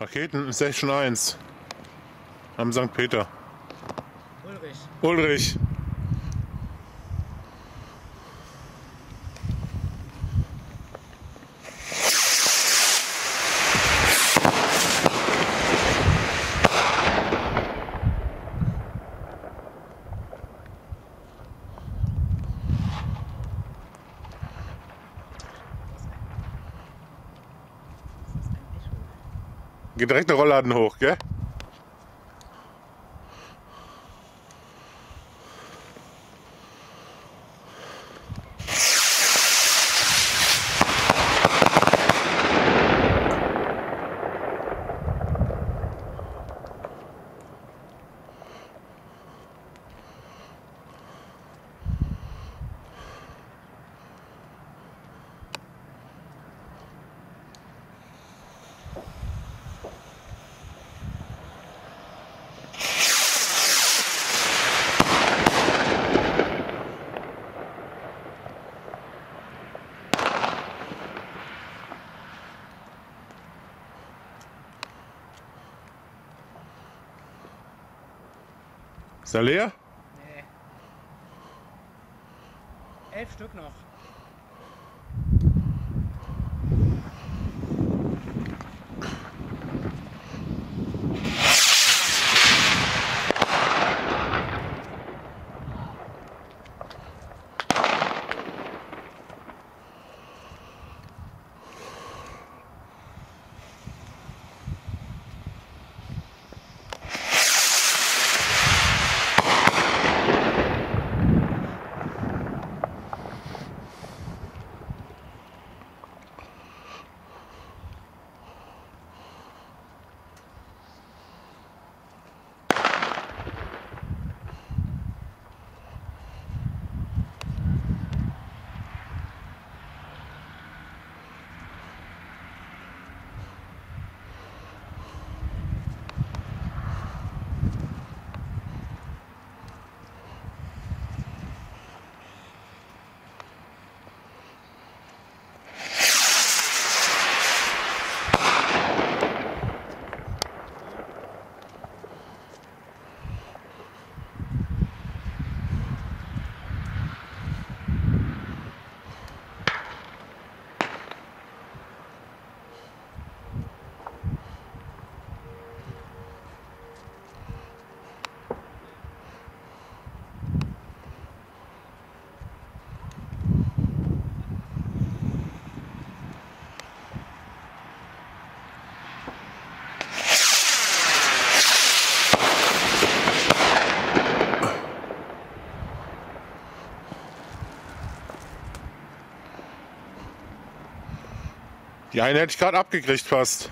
Raketen Session 1 am St. Peter. Ulrich. Ulrich. Geht direkt der Rollladen hoch, gell? Ist er leer? Nee. Elf Stück noch. Die eine hätte ich gerade abgekriegt fast.